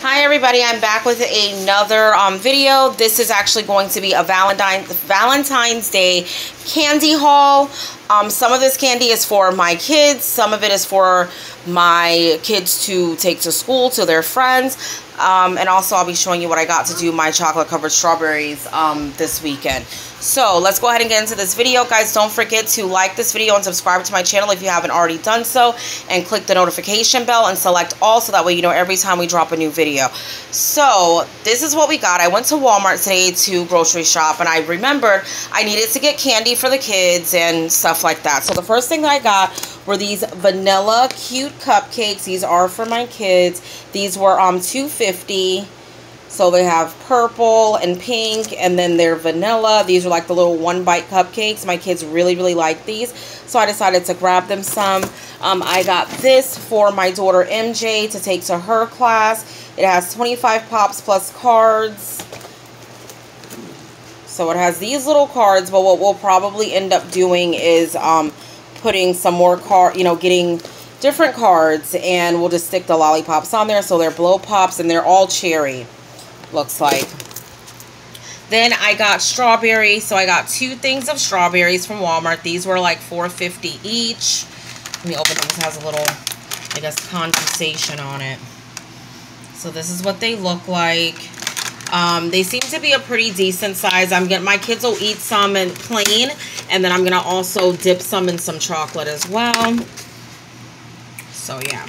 Hi everybody, I'm back with another um, video. This is actually going to be a Valentine, Valentine's Day candy haul. Um, some of this candy is for my kids, some of it is for my kids to take to school, to their friends. Um, and also I'll be showing you what I got to do my chocolate covered strawberries um, this weekend. So let's go ahead and get into this video. Guys, don't forget to like this video and subscribe to my channel if you haven't already done so. And click the notification bell and select all so that way you know every time we drop a new video. So this is what we got. I went to Walmart today to grocery shop and I remembered I needed to get candy for the kids and stuff like that. So the first thing that I got were these vanilla cute cupcakes. These are for my kids. These were um 250 so they have purple and pink and then they're vanilla. These are like the little one bite cupcakes. My kids really, really like these. So I decided to grab them some. Um, I got this for my daughter MJ to take to her class. It has 25 pops plus cards. So it has these little cards, but what we'll probably end up doing is um, putting some more card, you know, getting different cards and we'll just stick the lollipops on there. So they're blow pops and they're all cherry, looks like. Then I got strawberry. So I got two things of strawberries from Walmart. These were like $4.50 each. Let me open them. This has a little, I guess, condensation on it. So this is what they look like. Um, they seem to be a pretty decent size. I'm getting my kids will eat some and plain, and then I'm gonna also dip some in some chocolate as well. So yeah.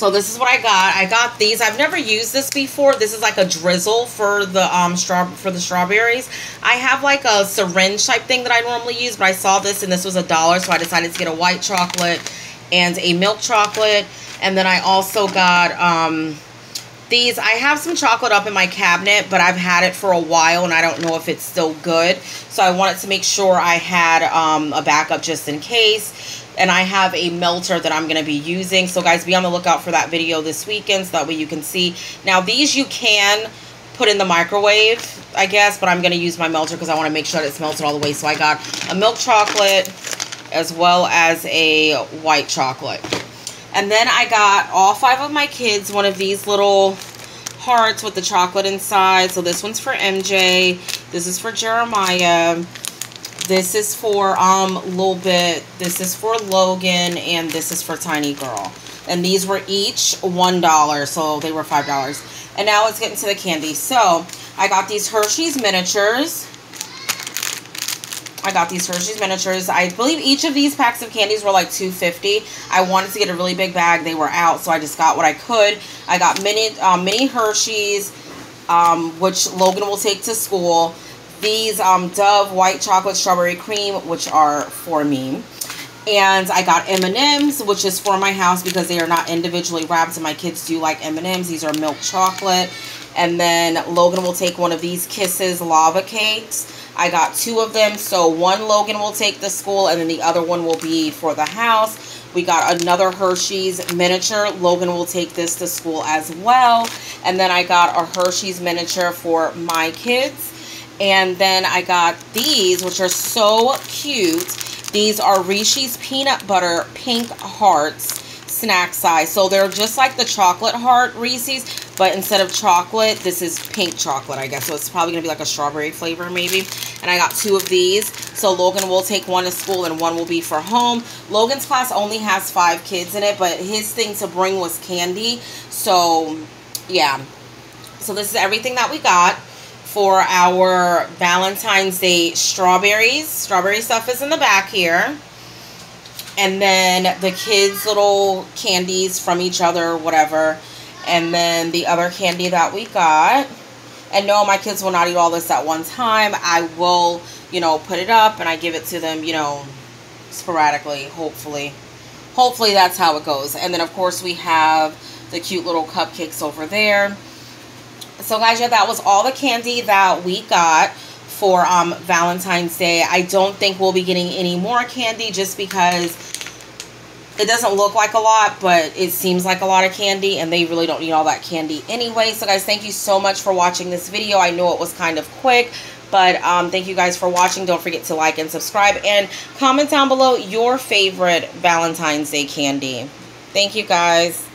So this is what I got. I got these. I've never used this before. This is like a drizzle for the um straw for the strawberries. I have like a syringe type thing that I normally use, but I saw this and this was a dollar, so I decided to get a white chocolate and a milk chocolate. And then I also got um these, I have some chocolate up in my cabinet, but I've had it for a while and I don't know if it's still good. So I wanted to make sure I had um, a backup just in case. And I have a melter that I'm going to be using. So guys, be on the lookout for that video this weekend so that way you can see. Now these you can put in the microwave, I guess, but I'm going to use my melter because I want to make sure that it's melted all the way. So I got a milk chocolate as well as a white chocolate. And then I got all five of my kids one of these little hearts with the chocolate inside. So this one's for MJ. This is for Jeremiah. This is for um little bit. This is for Logan. And this is for Tiny Girl. And these were each $1. So they were $5. And now let's get into the candy. So I got these Hershey's miniatures. I got these Hershey's miniatures. I believe each of these packs of candies were like 250 I wanted to get a really big bag. They were out, so I just got what I could. I got mini, um, mini Hershey's, um, which Logan will take to school. These um, Dove White Chocolate Strawberry Cream, which are for me. And I got M&M's, which is for my house because they are not individually wrapped, and my kids do like M&M's. These are milk chocolate. And then Logan will take one of these Kisses lava cakes. I got two of them. So one Logan will take to school and then the other one will be for the house. We got another Hershey's miniature. Logan will take this to school as well. And then I got a Hershey's miniature for my kids. And then I got these, which are so cute. These are Reese's Peanut Butter Pink Hearts snack size. So they're just like the chocolate heart Reese's, but instead of chocolate, this is pink chocolate, I guess. So it's probably going to be like a strawberry flavor maybe. And I got two of these. So Logan will take one to school and one will be for home. Logan's class only has five kids in it, but his thing to bring was candy. So, yeah. So this is everything that we got for our Valentine's Day strawberries. Strawberry stuff is in the back here and then the kids little candies from each other whatever and then the other candy that we got. And no my kids will not eat all this at one time. I will you know put it up and i give it to them you know sporadically hopefully. Hopefully that's how it goes. And then of course we have the cute little cupcakes over there. So guys yeah that was all the candy that we got for um, Valentine's Day. I don't think we'll be getting any more candy just because it doesn't look like a lot, but it seems like a lot of candy, and they really don't need all that candy anyway. So, guys, thank you so much for watching this video. I know it was kind of quick, but um, thank you guys for watching. Don't forget to like and subscribe, and comment down below your favorite Valentine's Day candy. Thank you, guys.